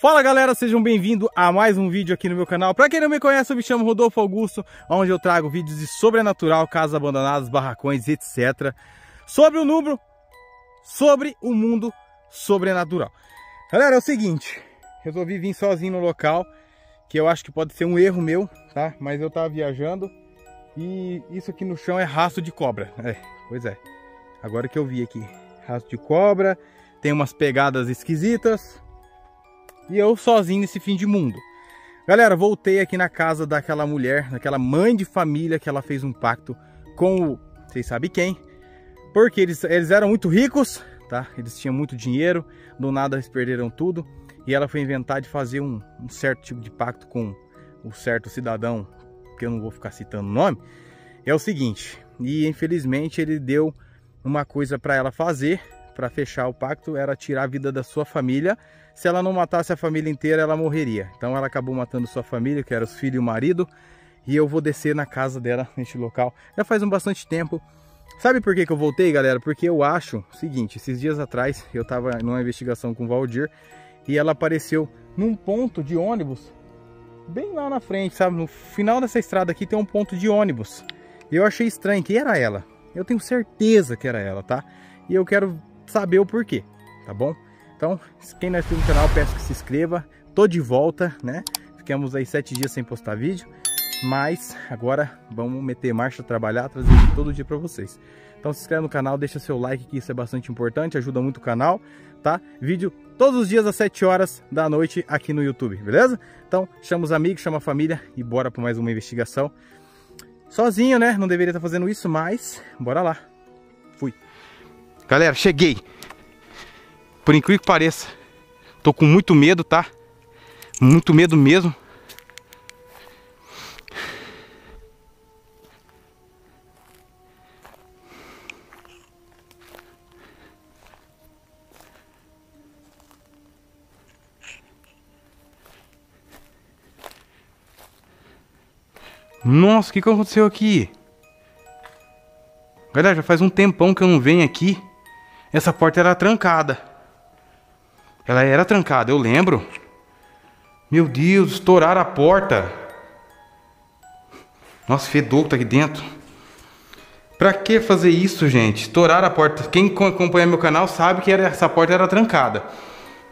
Fala galera, sejam bem-vindos a mais um vídeo aqui no meu canal. Para quem não me conhece, eu me chamo Rodolfo Augusto, onde eu trago vídeos de sobrenatural, casas abandonadas, barracões, etc. Sobre o número, sobre o mundo sobrenatural. Galera, é o seguinte, resolvi vir sozinho no local, que eu acho que pode ser um erro meu, tá? Mas eu tava viajando e isso aqui no chão é rastro de cobra. É, pois é. Agora que eu vi aqui, rastro de cobra, tem umas pegadas esquisitas e eu sozinho nesse fim de mundo. Galera, voltei aqui na casa daquela mulher, daquela mãe de família que ela fez um pacto com o... Vocês sabem quem? Porque eles, eles eram muito ricos, tá? Eles tinham muito dinheiro, do nada eles perderam tudo. E ela foi inventar de fazer um, um certo tipo de pacto com o certo cidadão, que eu não vou ficar citando o nome. É o seguinte, e infelizmente ele deu uma coisa para ela fazer, para fechar o pacto, era tirar a vida da sua família se ela não matasse a família inteira, ela morreria. Então ela acabou matando sua família, que era os filhos e o marido. E eu vou descer na casa dela, neste local. Já faz um bastante tempo. Sabe por que, que eu voltei, galera? Porque eu acho o seguinte, esses dias atrás eu estava numa investigação com o Valdir e ela apareceu num ponto de ônibus bem lá na frente, sabe? No final dessa estrada aqui tem um ponto de ônibus. Eu achei estranho, que era ela. Eu tenho certeza que era ela, tá? E eu quero saber o porquê, tá bom? Então, quem não é inscrito no canal, peço que se inscreva. Tô de volta, né? Ficamos aí sete dias sem postar vídeo. Mas agora vamos meter marcha, trabalhar, trazer vídeo todo dia para vocês. Então se inscreve no canal, deixa seu like que isso é bastante importante, ajuda muito o canal, tá? Vídeo todos os dias às 7 horas da noite aqui no YouTube, beleza? Então chama os amigos, chama a família e bora para mais uma investigação. Sozinho, né? Não deveria estar fazendo isso, mas bora lá. Galera, cheguei. Por incrível que pareça. Tô com muito medo, tá? Muito medo mesmo. Nossa, o que, que aconteceu aqui? Galera, já faz um tempão que eu não venho aqui. Essa porta era trancada. Ela era trancada, eu lembro. Meu Deus, estouraram a porta. Nossa, fedor tá aqui dentro. Pra que fazer isso, gente? Estourar a porta. Quem acompanha meu canal sabe que era, essa porta era trancada.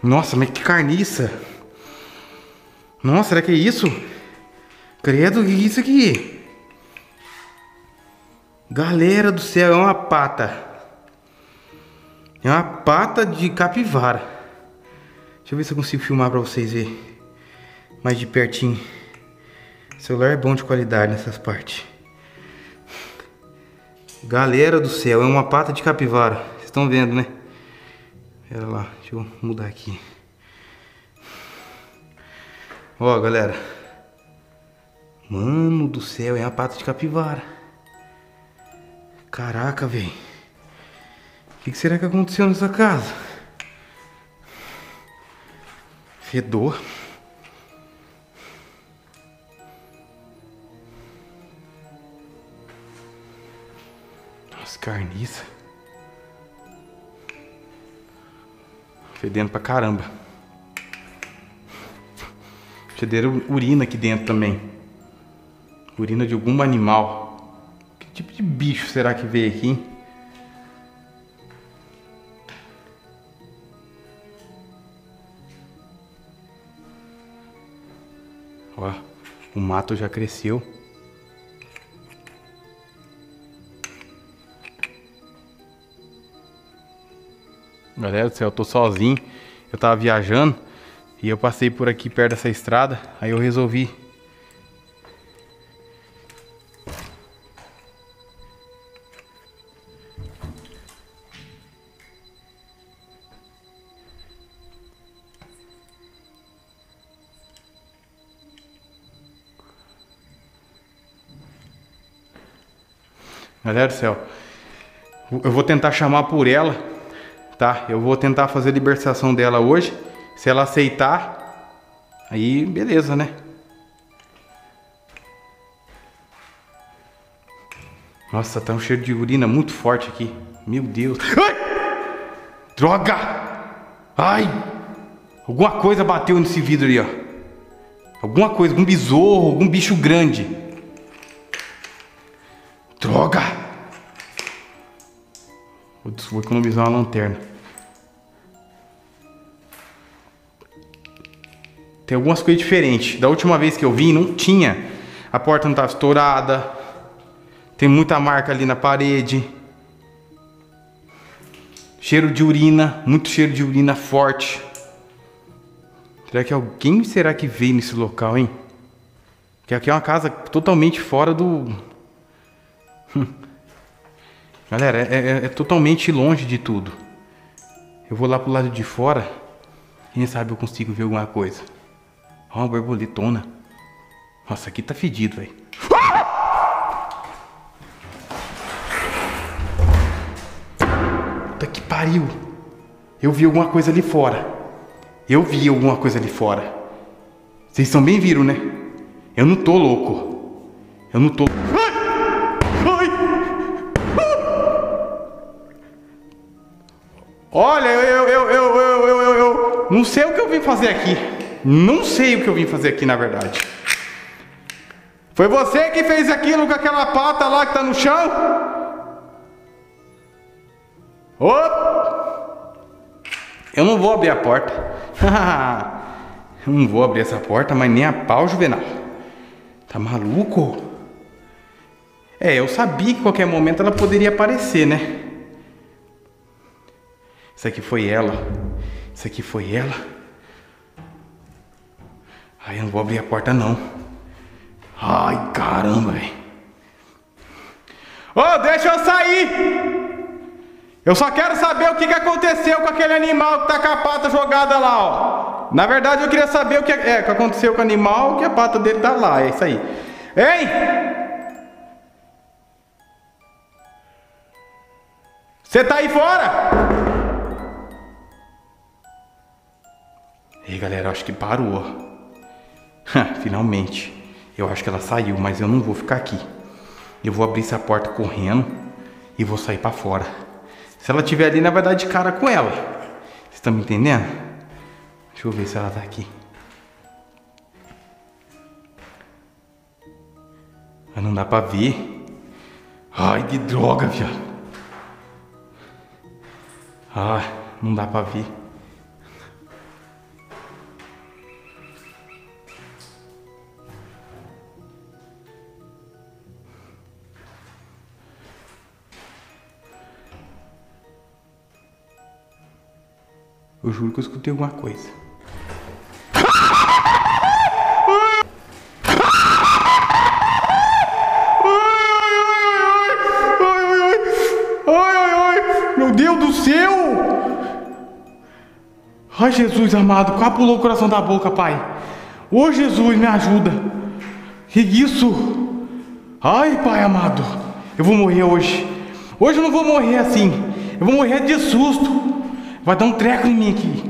Nossa, mas que carniça. Nossa, será que é isso? Credo, que é isso aqui? Galera do céu, é uma pata. É uma pata de capivara. Deixa eu ver se eu consigo filmar pra vocês verem mais de pertinho. O celular é bom de qualidade nessas partes. Galera do céu, é uma pata de capivara. Vocês estão vendo, né? Pera lá, deixa eu mudar aqui. Ó, galera. Mano do céu, é uma pata de capivara. Caraca, velho. O que, será que aconteceu nessa casa? Fedor. Nossa, carniça. Fedendo pra caramba. Federam urina aqui dentro também. Urina de algum animal. Que tipo de bicho será que veio aqui, hein? O mato já cresceu. Galera do céu, eu tô sozinho. Eu tava viajando e eu passei por aqui perto dessa estrada. Aí eu resolvi Galera do céu, eu vou tentar chamar por ela, tá? Eu vou tentar fazer a libertação dela hoje. Se ela aceitar, aí beleza, né? Nossa, tá um cheiro de urina muito forte aqui. Meu Deus. Ai! Droga! Ai! Alguma coisa bateu nesse vidro ali, ó. Alguma coisa, algum besouro, algum bicho grande. Droga! Vou economizar uma lanterna. Tem algumas coisas diferentes. Da última vez que eu vim, não tinha. A porta não estava estourada. Tem muita marca ali na parede. Cheiro de urina, muito cheiro de urina forte. Será que alguém será que veio nesse local, hein? Que aqui é uma casa totalmente fora do. Galera, é, é, é, totalmente longe de tudo. Eu vou lá pro lado de fora. Quem sabe eu consigo ver alguma coisa. Ó, uma borboletona. Nossa, aqui tá fedido, velho. Puta que pariu. Eu vi alguma coisa ali fora. Eu vi alguma coisa ali fora. Vocês também viram, né? Eu não tô louco. Eu não tô. Ai! Olha, eu, eu, eu, eu, eu, eu, eu, não sei o que eu vim fazer aqui. Não sei o que eu vim fazer aqui, na verdade. Foi você que fez aquilo com aquela pata lá que tá no chão? Opa! Eu não vou abrir a porta. Eu não vou abrir essa porta, mas nem a pau, Juvenal. Tá maluco? É, eu sabia que qualquer momento ela poderia aparecer, né? Isso aqui foi ela. Isso aqui foi ela. Ai, eu não vou abrir a porta não. Ai, caramba, velho. Ô, oh, deixa eu sair! Eu só quero saber o que, que aconteceu com aquele animal que tá com a pata jogada lá, ó. Na verdade, eu queria saber o que, é, que aconteceu com o animal, que a pata dele tá lá, é isso aí. Hein? Você tá aí fora? Ei, galera, acho que parou. Finalmente. Eu acho que ela saiu, mas eu não vou ficar aqui. Eu vou abrir essa porta correndo e vou sair para fora. Se ela estiver ali, na vai dar de cara com ela. Vocês estão me entendendo? Deixa eu ver se ela tá aqui. Mas não dá pra ver. Ai, que droga, viado. Ah, não dá pra ver. Eu juro que eu escutei alguma coisa. Meu Deus do céu! Ai, Jesus amado, quase pulou o coração da boca, Pai. Ô Jesus, me ajuda. Que isso? Ai, Pai amado, eu vou morrer hoje. Hoje eu não vou morrer assim. Eu vou morrer de susto. Vai dar um treco em mim aqui.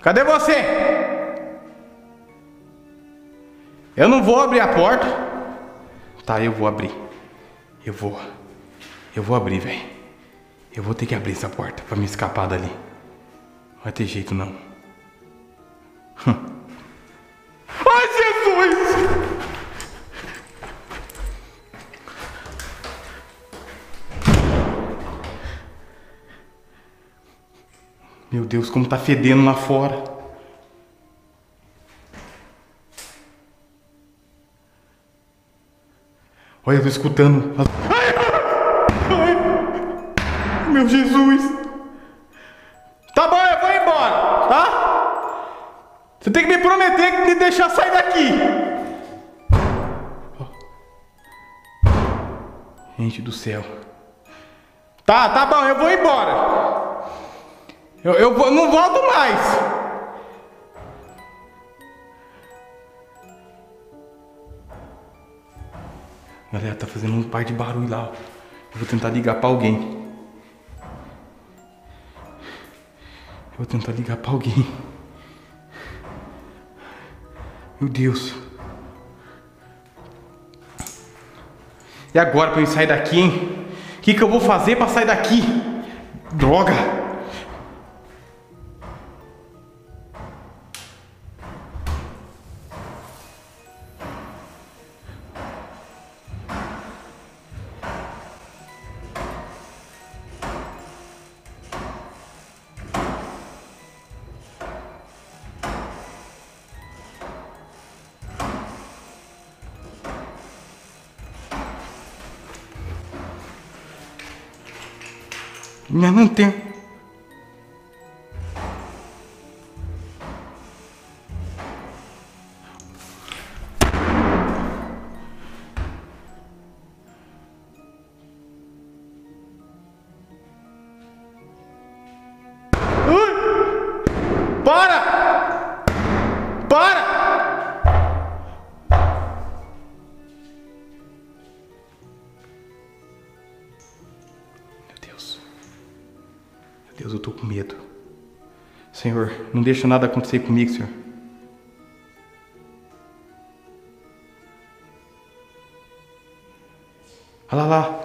Cadê você? Eu não vou abrir a porta. Tá, eu vou abrir. Eu vou. Eu vou abrir, velho. Eu vou ter que abrir essa porta para me escapar dali. Não vai ter jeito não. Ai, Jesus! Meu Deus, como tá fedendo lá fora. Olha, eu tô escutando. Ai, ai, meu Jesus. Você tem que me prometer que me deixar sair daqui. Gente do céu. Tá, tá bom, eu vou embora. Eu, eu não volto mais. Galera, tá fazendo um par de barulho lá. Eu vou tentar ligar pra alguém. Eu vou tentar ligar pra alguém. Meu Deus. E agora pra eu sair daqui, hein? O que, que eu vou fazer pra sair daqui? Droga! Mas não tem. Senhor, não deixa nada acontecer comigo, Senhor. Olha lá, lá.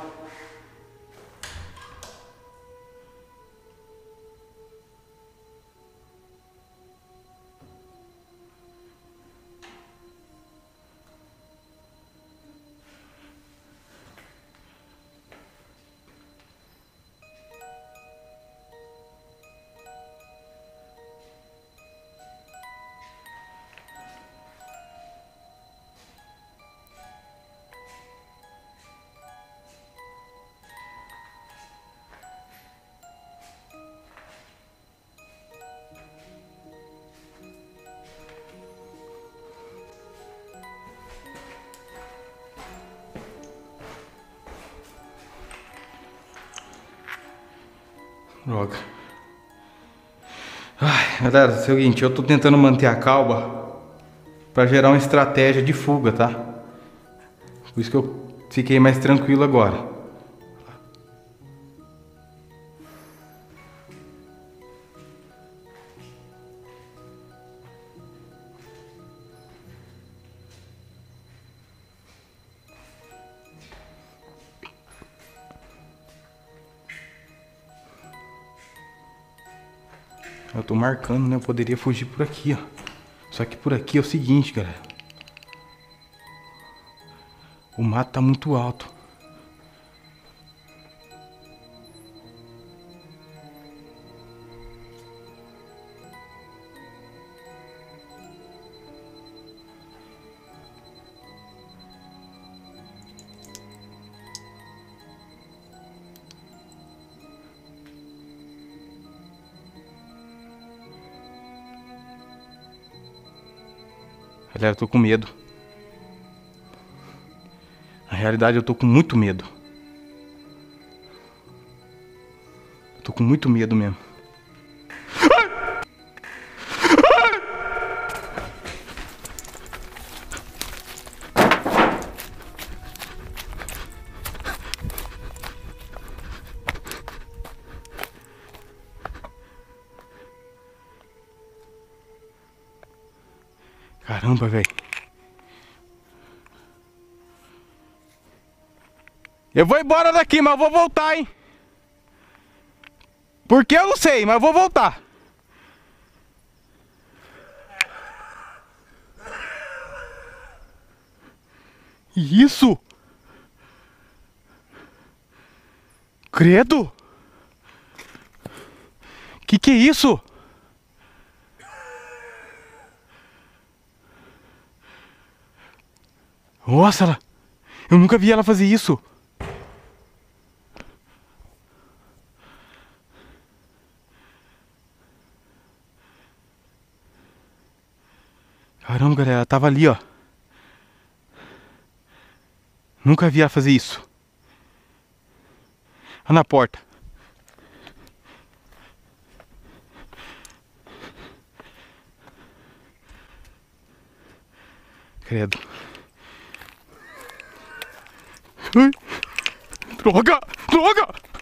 Droga. Ai, galera, é o seguinte, eu tô tentando manter a calma pra gerar uma estratégia de fuga, tá? Por isso que eu fiquei mais tranquilo agora. Eu tô marcando, né? Eu poderia fugir por aqui, ó. Só que por aqui é o seguinte, galera. O mato tá muito alto. Galera, eu tô com medo. Na realidade, eu tô com muito medo. Eu tô com muito medo mesmo. Caramba, velho. Eu vou embora daqui, mas eu vou voltar, hein? Porque eu não sei, mas eu vou voltar. Isso? Credo? Que que é isso? Nossa, ela... eu nunca vi ela fazer isso. Caramba, galera, ela tava ali, ó. Nunca vi ela fazer isso. Olha na porta. Credo. Ai, droga! Droga!